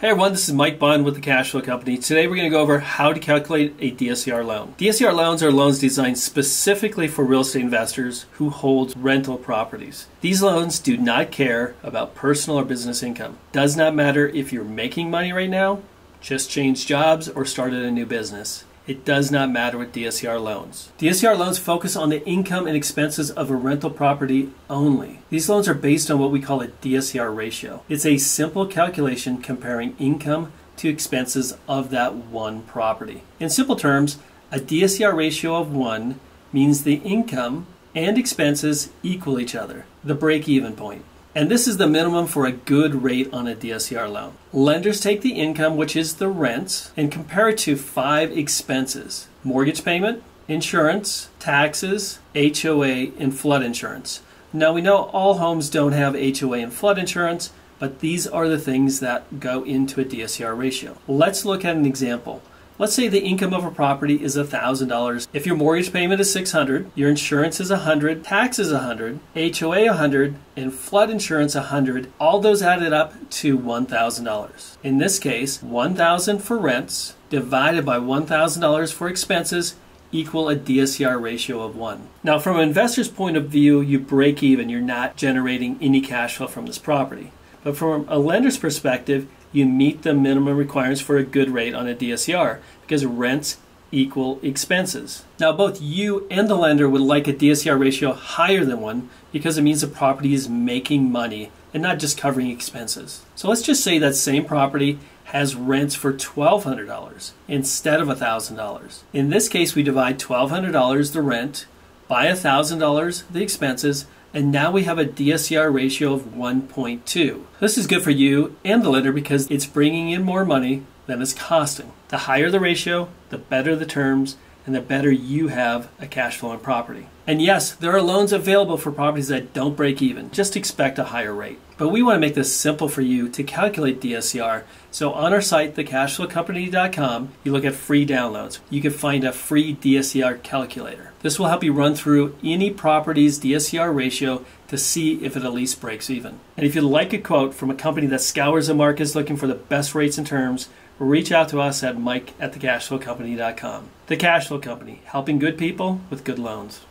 Hey everyone, this is Mike Bonn with the Cashflow Company. Today we're going to go over how to calculate a DSCR loan. DSCR loans are loans designed specifically for real estate investors who hold rental properties. These loans do not care about personal or business income. Does not matter if you're making money right now, just changed jobs, or started a new business. It does not matter with DSCR loans. DSCR loans focus on the income and expenses of a rental property only. These loans are based on what we call a DSCR ratio. It's a simple calculation comparing income to expenses of that one property. In simple terms, a DSCR ratio of 1 means the income and expenses equal each other, the break even point. And this is the minimum for a good rate on a DSCR loan. Lenders take the income, which is the rent, and compare it to five expenses mortgage payment, insurance, taxes, HOA, and flood insurance. Now we know all homes don't have HOA and flood insurance, but these are the things that go into a DSCR ratio. Let's look at an example. Let's say the income of a property is $1,000. If your mortgage payment is 600, your insurance is 100, taxes $100, HOA 100, and flood insurance 100. all those added up to $1,000. In this case, $1,000 for rents divided by $1,000 for expenses equal a DSCR ratio of 1. Now, from an investor's point of view, you break even. You're not generating any cash flow from this property. But from a lender's perspective, you meet the minimum requirements for a good rate on a DSCR because rents equal expenses. Now, both you and the lender would like a DSCR ratio higher than one because it means the property is making money and not just covering expenses. So let's just say that same property has rents for $1,200 instead of $1,000. In this case, we divide $1,200 the rent by $1,000 the expenses and now we have a DSCR ratio of 1.2. This is good for you and the lender because it's bringing in more money than it's costing. The higher the ratio, the better the terms, and the better you have a cash flowing property. And yes, there are loans available for properties that don't break even. Just expect a higher rate. But we want to make this simple for you to calculate DSCR. So on our site, thecashflowcompany.com, you look at free downloads. You can find a free DSCR calculator. This will help you run through any property's DSCR ratio to see if it at least breaks even. And if you'd like a quote from a company that scours the markets looking for the best rates and terms, reach out to us at mike at thecashflowcompany.com. The Cashflow Company, helping good people with good loans.